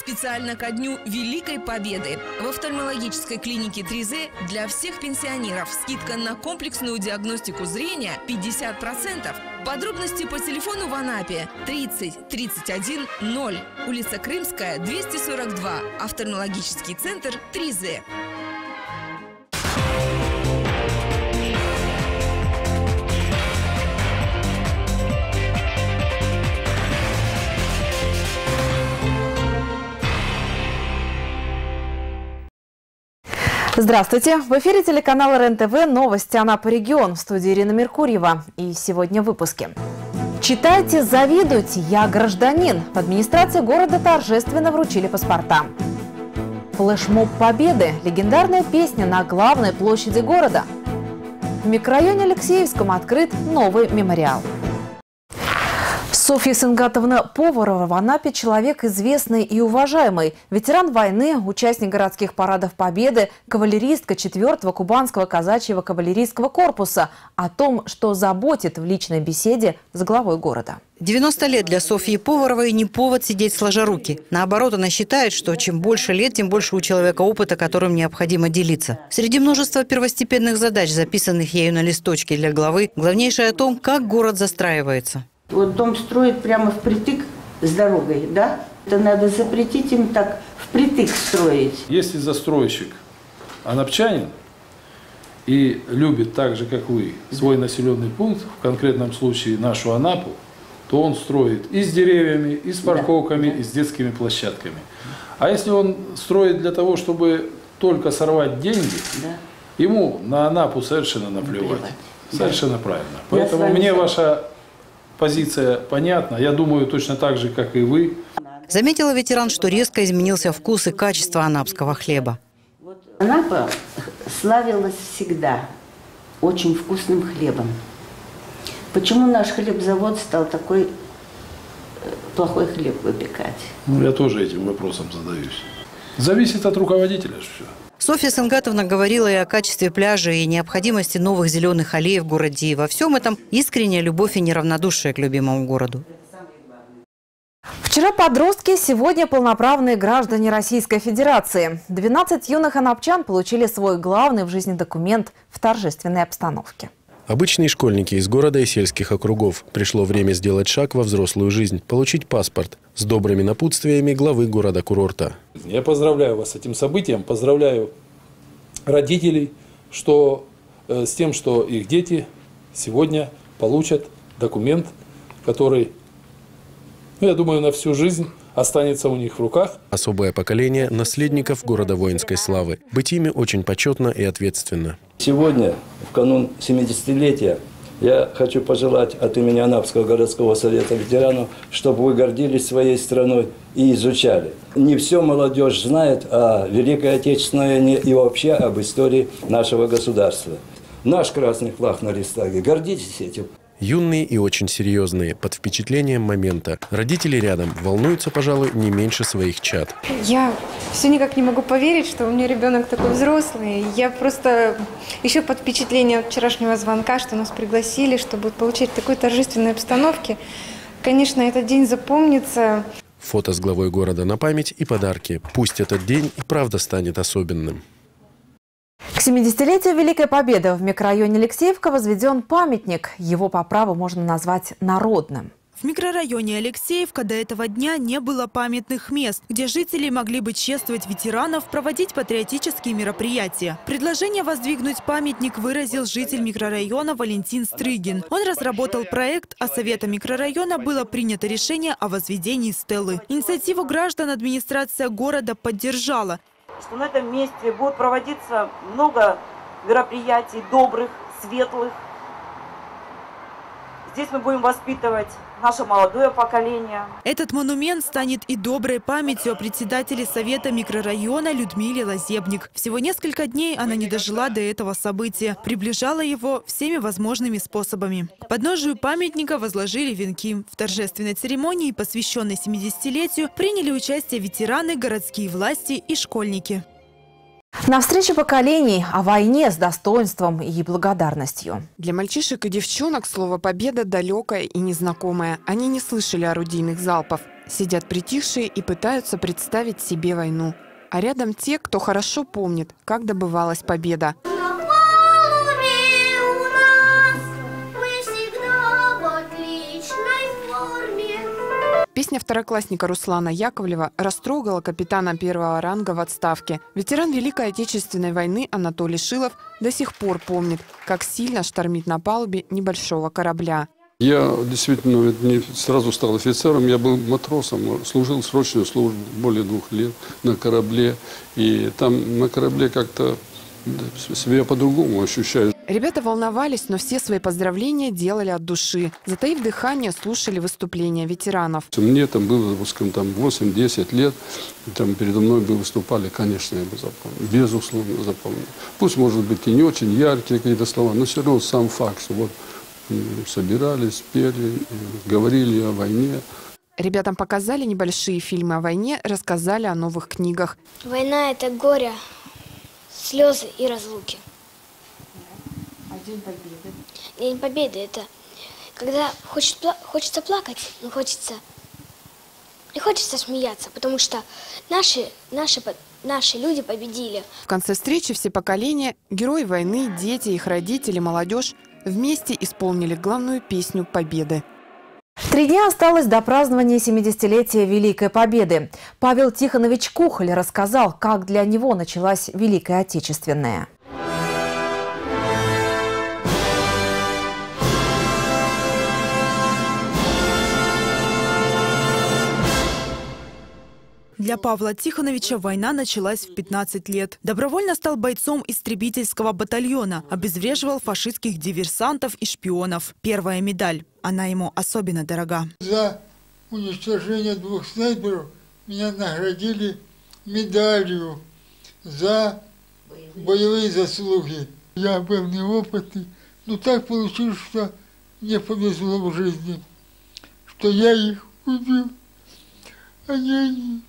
Специально ко дню Великой Победы в офтальмологической клинике 3Z для всех пенсионеров скидка на комплексную диагностику зрения 50%. Подробности по телефону в Анапе 30 31 0. Улица Крымская, 242. Офтальмологический центр 3Z. Здравствуйте! В эфире телеканала РЕН-ТВ новости Анапа регион. В студии Ирина Меркурьева. И сегодня в выпуске. Читайте, завидуйте, я гражданин. В администрации города торжественно вручили паспорта. Флешмоб Победы – легендарная песня на главной площади города. В микрорайоне Алексеевском открыт новый мемориал. Софья Сенгатовна Поварова в Анапе человек известный и уважаемый. Ветеран войны, участник городских парадов Победы, кавалеристка 4-го Кубанского казачьего кавалерийского корпуса. О том, что заботит в личной беседе с главой города. 90 лет для Софьи Поваровой не повод сидеть сложа руки. Наоборот, она считает, что чем больше лет, тем больше у человека опыта, которым необходимо делиться. Среди множества первостепенных задач, записанных ею на листочке для главы, главнейшее о том, как город застраивается. Вот дом строят прямо впритык с дорогой, да? Это надо запретить им так впритык строить. Если застройщик анапчанин и любит так же, как вы, свой населенный пункт, в конкретном случае нашу Анапу, то он строит и с деревьями, и с парковками, да. и с детскими площадками. А если он строит для того, чтобы только сорвать деньги, да. ему на Анапу совершенно наплевать. наплевать. Совершенно да. правильно. Поэтому мне ваша позиция понятна. Я думаю, точно так же, как и вы. Заметила ветеран, что резко изменился вкус и качество анапского хлеба. Анапа славилась всегда очень вкусным хлебом. Почему наш хлебзавод стал такой э, плохой хлеб выпекать? Ну, я тоже этим вопросом задаюсь. Зависит от руководителя все. Софья Сангатовна говорила и о качестве пляжа, и необходимости новых зеленых аллей в городе. И во всем этом искренняя любовь и неравнодушие к любимому городу. Вчера подростки, сегодня полноправные граждане Российской Федерации. 12 юных анапчан получили свой главный в жизни документ в торжественной обстановке. Обычные школьники из города и сельских округов. Пришло время сделать шаг во взрослую жизнь, получить паспорт с добрыми напутствиями главы города-курорта. Я поздравляю вас с этим событием, поздравляю родителей, что э, с тем, что их дети сегодня получат документ, который, ну, я думаю, на всю жизнь останется у них в руках. Особое поколение наследников города воинской славы. Быть ими очень почетно и ответственно. Сегодня, в канун 70-летия, я хочу пожелать от имени Анапского городского совета ветеранов, чтобы вы гордились своей страной и изучали. Не все молодежь знает о Великой Отечественной и вообще об истории нашего государства. Наш красный флаг на Рейстаге. Гордитесь этим. Юные и очень серьезные, под впечатлением момента. Родители рядом волнуются, пожалуй, не меньше своих чад. Я все никак не могу поверить, что у меня ребенок такой взрослый. Я просто еще под впечатлением вчерашнего звонка, что нас пригласили, чтобы получить такой торжественной обстановке. Конечно, этот день запомнится. Фото с главой города на память и подарки. Пусть этот день и правда станет особенным. К 70-летию Великой Победы в микрорайоне Алексеевка возведен памятник. Его по праву можно назвать народным. В микрорайоне Алексеевка до этого дня не было памятных мест, где жители могли бы чествовать ветеранов, проводить патриотические мероприятия. Предложение воздвигнуть памятник выразил житель микрорайона Валентин Стрыгин. Он разработал проект, а Советом микрорайона было принято решение о возведении стелы. Инициативу граждан администрация города поддержала что на этом месте будет проводиться много мероприятий добрых, светлых. Здесь мы будем воспитывать наше молодое поколение. Этот монумент станет и доброй памятью о председателе Совета микрорайона Людмиле Лазебник. Всего несколько дней она не дожила до этого события. Приближала его всеми возможными способами. Подножию памятника возложили венки. В торжественной церемонии, посвященной 70-летию, приняли участие ветераны, городские власти и школьники. На встрече поколений о войне с достоинством и благодарностью. Для мальчишек и девчонок слово «победа» далекое и незнакомое. Они не слышали орудийных залпов. Сидят притихшие и пытаются представить себе войну. А рядом те, кто хорошо помнит, как добывалась победа. Песня второклассника Руслана Яковлева растрогала капитана первого ранга в отставке. Ветеран Великой Отечественной войны Анатолий Шилов до сих пор помнит, как сильно штормит на палубе небольшого корабля. Я действительно не сразу стал офицером, я был матросом, служил срочную службу более двух лет на корабле. И там на корабле как-то себя по-другому ощущаешь. Ребята волновались, но все свои поздравления делали от души. Затаив дыхание, слушали выступления ветеранов. Мне там было, допустим, там 8-10 лет, там передо мной бы выступали, конечно, я бы запомнил, безусловно запомнил. Пусть, может быть, и не очень яркие какие-то слова, но все равно сам факт, что вот собирались, пели, говорили о войне. Ребятам показали небольшие фильмы о войне, рассказали о новых книгах. Война – это горе, слезы и разлуки. А День Победы? День Победы – это когда хочет, хочется плакать, но хочется не хочется смеяться, потому что наши, наши, наши люди победили. В конце встречи все поколения, герои войны, дети, их родители, молодежь вместе исполнили главную песню Победы. Три дня осталось до празднования 70-летия Великой Победы. Павел Тихонович Кухоль рассказал, как для него началась Великая Отечественная. Для Павла Тихоновича война началась в 15 лет. Добровольно стал бойцом истребительского батальона, обезвреживал фашистских диверсантов и шпионов. Первая медаль. Она ему особенно дорога. За уничтожение двух снайперов меня наградили медалью за боевые заслуги. Я был неопытный, но так получилось, что мне повезло в жизни, что я их убил, а не они.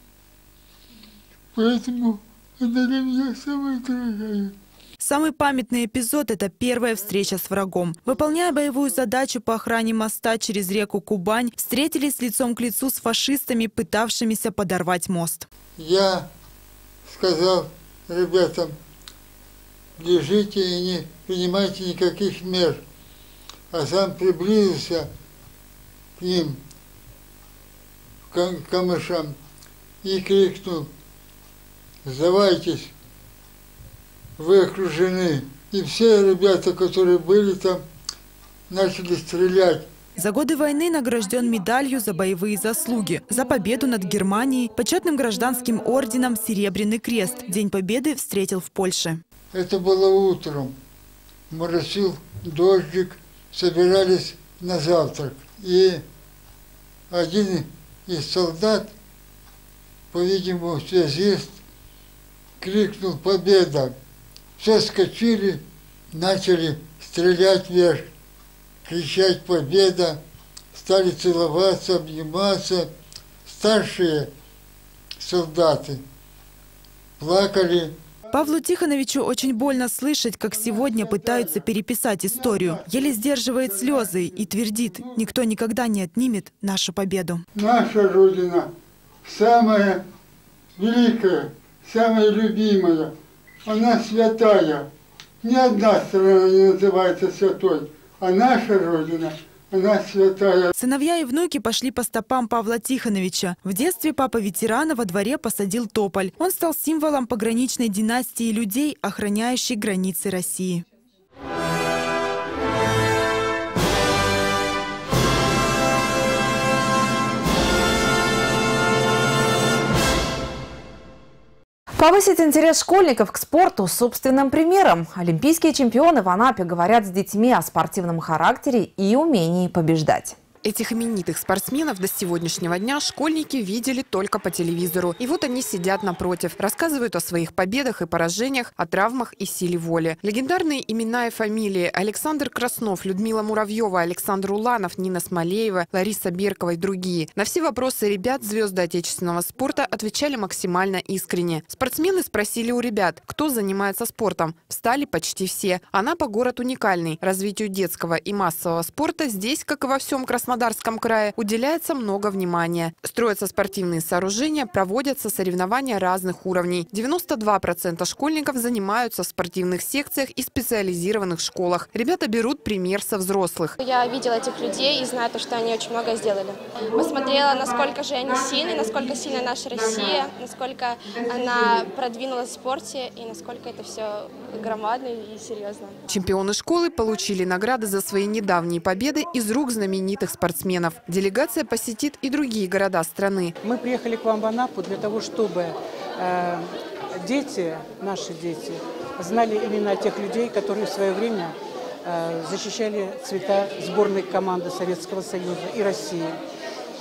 Поэтому она для меня самая дорогая. Самый памятный эпизод – это первая встреча с врагом. Выполняя боевую задачу по охране моста через реку Кубань, встретились лицом к лицу с фашистами, пытавшимися подорвать мост. Я сказал ребятам, лежите и не принимайте никаких мер. А сам приблизился к ним, к камышам, и крикнул – сдавайтесь, вы окружены. И все ребята, которые были там, начали стрелять. За годы войны награжден медалью за боевые заслуги, за победу над Германией, почетным гражданским орденом «Серебряный крест». День Победы встретил в Польше. Это было утром. Моросил дождик, собирались на завтрак. И один из солдат, по-видимому, связист, крикнул «Победа!». Все скочили, начали стрелять вверх, кричать «Победа!», стали целоваться, обниматься. Старшие солдаты плакали, Павлу Тихоновичу очень больно слышать, как сегодня пытаются переписать историю. Еле сдерживает слезы и твердит, никто никогда не отнимет нашу победу. Наша Родина самая великая, самая любимая, она святая. Ни одна страна не называется святой, а наша Родина – она святая. Сыновья и внуки пошли по стопам Павла Тихоновича. В детстве папа ветерана во дворе посадил тополь. Он стал символом пограничной династии людей, охраняющей границы России. Повысить интерес школьников к спорту собственным примером. Олимпийские чемпионы в Анапе говорят с детьми о спортивном характере и умении побеждать. Этих именитых спортсменов до сегодняшнего дня школьники видели только по телевизору. И вот они сидят напротив, рассказывают о своих победах и поражениях, о травмах и силе воли. Легендарные имена и фамилии Александр Краснов, Людмила Муравьева, Александр Уланов, Нина Смолеева, Лариса Беркова и другие. На все вопросы ребят звезды отечественного спорта отвечали максимально искренне. Спортсмены спросили у ребят, кто занимается спортом. Встали почти все. Анапа город уникальный. Развитию детского и массового спорта здесь, как и во всем Краснодаре, Краснодарском крае уделяется много внимания. Строятся спортивные сооружения, проводятся соревнования разных уровней. 92% школьников занимаются в спортивных секциях и специализированных школах. Ребята берут пример со взрослых. Я видела этих людей и знаю, то, что они очень много сделали. Посмотрела, насколько же они сильны, насколько сильна наша Россия, насколько она продвинулась в спорте и насколько это все громадно и серьезно. Чемпионы школы получили награды за свои недавние победы из рук знаменитых спортсменов. Делегация посетит и другие города страны. Мы приехали к вам в Анапу для того, чтобы э, дети, наши дети, знали имена тех людей, которые в свое время э, защищали цвета сборной команды Советского Союза и России.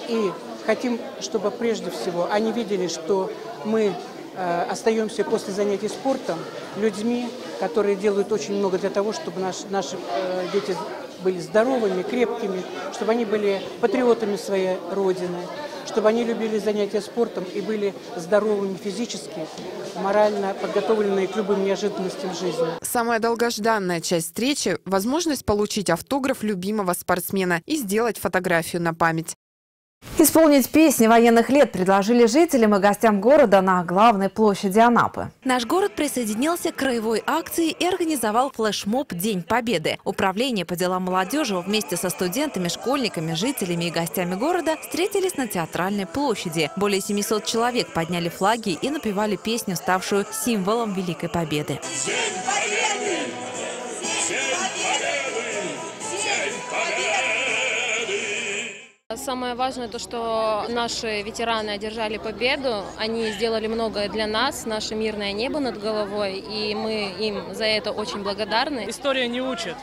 И хотим, чтобы прежде всего они видели, что мы э, остаемся после занятий спортом людьми, которые делают очень много для того, чтобы наш, наши э, дети были здоровыми, крепкими, чтобы они были патриотами своей Родины, чтобы они любили занятия спортом и были здоровыми физически, морально подготовленные к любым неожиданностям жизни. Самая долгожданная часть встречи – возможность получить автограф любимого спортсмена и сделать фотографию на память. Исполнить песни военных лет предложили жителям и гостям города на главной площади Анапы. Наш город присоединился к краевой акции и организовал флешмоб «День Победы». Управление по делам молодежи вместе со студентами, школьниками, жителями и гостями города встретились на театральной площади. Более 700 человек подняли флаги и напевали песню, ставшую символом Великой Победы. День Самое важное то, что наши ветераны одержали победу. Они сделали многое для нас, наше мирное небо над головой, и мы им за это очень благодарны. История не учит,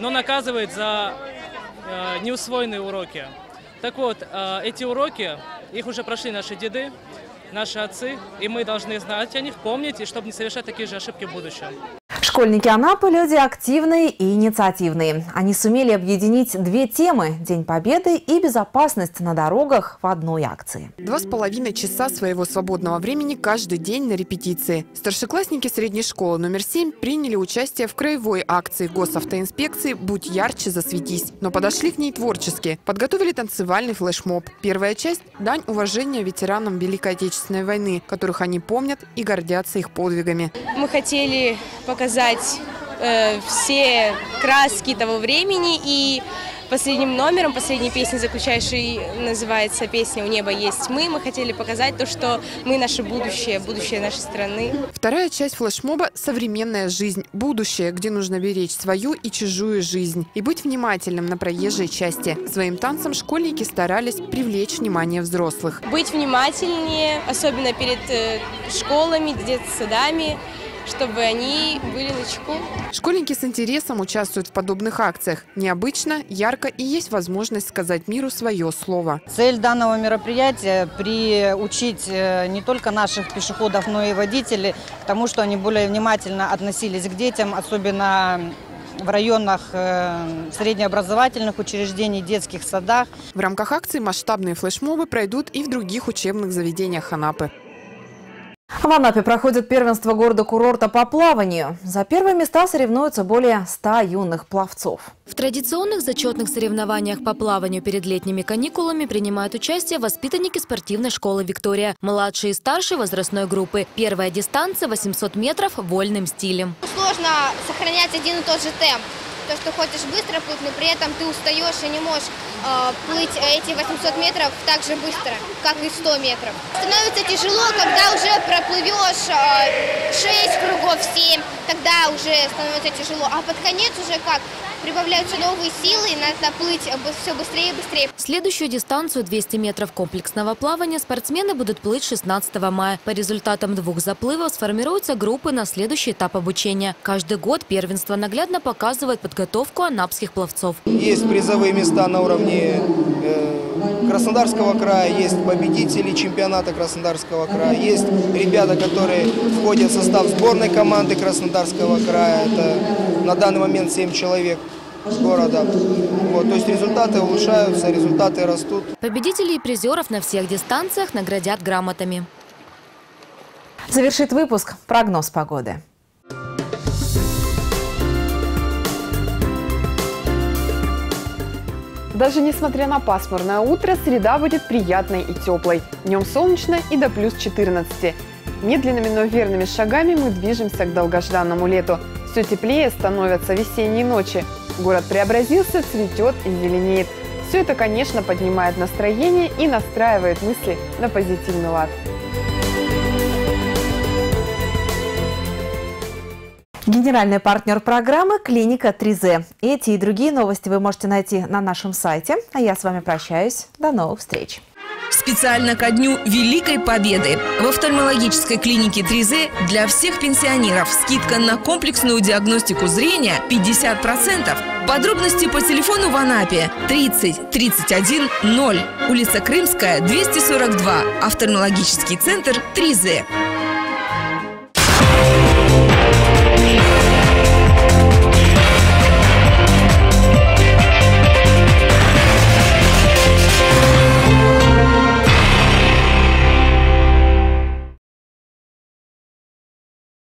но наказывает за э, неусвоенные уроки. Так вот, э, эти уроки, их уже прошли наши деды, наши отцы, и мы должны знать о них, помнить, и чтобы не совершать такие же ошибки в будущем. Школьники Анапы – люди активные и инициативные. Они сумели объединить две темы – День Победы и безопасность на дорогах в одной акции. Два с половиной часа своего свободного времени каждый день на репетиции. Старшеклассники средней школы номер 7 приняли участие в краевой акции госавтоинспекции «Будь ярче, засветись». Но подошли к ней творчески. Подготовили танцевальный флешмоб. Первая часть – дань уважения ветеранам Великой Отечественной войны, которых они помнят и гордятся их подвигами. Мы хотели показать э, все краски того времени и последним номером, последней песни, заключающей, называется песня «У неба есть мы». Мы хотели показать то, что мы наше будущее, будущее нашей страны. Вторая часть флешмоба – современная жизнь, будущее, где нужно беречь свою и чужую жизнь и быть внимательным на проезжей части. Своим танцем школьники старались привлечь внимание взрослых. Быть внимательнее, особенно перед э, школами, детсадами, чтобы они были на чеку. Школьники с интересом участвуют в подобных акциях. Необычно, ярко и есть возможность сказать миру свое слово. Цель данного мероприятия – приучить э, не только наших пешеходов, но и водителей к тому, что они более внимательно относились к детям, особенно в районах э, среднеобразовательных учреждений, детских садах. В рамках акции масштабные флешмобы пройдут и в других учебных заведениях Анапы. В Анапе проходит первенство города-курорта по плаванию. За первые места соревнуются более 100 юных пловцов. В традиционных зачетных соревнованиях по плаванию перед летними каникулами принимают участие воспитанники спортивной школы «Виктория», младшие и старшие возрастной группы. Первая дистанция – 800 метров вольным стилем. Сложно сохранять один и тот же темп то, что хочешь быстро плыть, но при этом ты устаешь и не можешь э, плыть эти 800 метров так же быстро, как и 100 метров. Становится тяжело, когда уже проплывешь э, 6 кругов, 7, тогда уже становится тяжело. А под конец уже как? Прибавляются новые силы, и надо плыть все быстрее и быстрее. Следующую дистанцию 200 метров комплексного плавания спортсмены будут плыть 16 мая. По результатам двух заплывов сформируются группы на следующий этап обучения. Каждый год первенство наглядно показывает подготовку анапских пловцов. Есть призовые места на уровне э, Краснодарского края, есть победители чемпионата Краснодарского края, есть ребята, которые входят в состав сборной команды Краснодарского края. Это на данный момент 7 человек города. Вот, то есть результаты улучшаются, результаты растут. Победителей и призеров на всех дистанциях наградят грамотами. Завершит выпуск прогноз погоды. Даже несмотря на пасмурное утро, среда будет приятной и теплой. Днем солнечно и до плюс 14. Медленными, но верными шагами мы движемся к долгожданному лету. Все теплее становятся весенние ночи. Город преобразился, цветет и зеленеет. Все это, конечно, поднимает настроение и настраивает мысли на позитивный лад. Генеральный партнер программы – клиника 3Z. Эти и другие новости вы можете найти на нашем сайте. А я с вами прощаюсь. До новых встреч. Специально ко дню Великой Победы в офтальмологической клинике 3Z для всех пенсионеров скидка на комплексную диагностику зрения 50%. Подробности по телефону в Анапе 30 31 0, улица Крымская, 242, офтальмологический центр 3Z.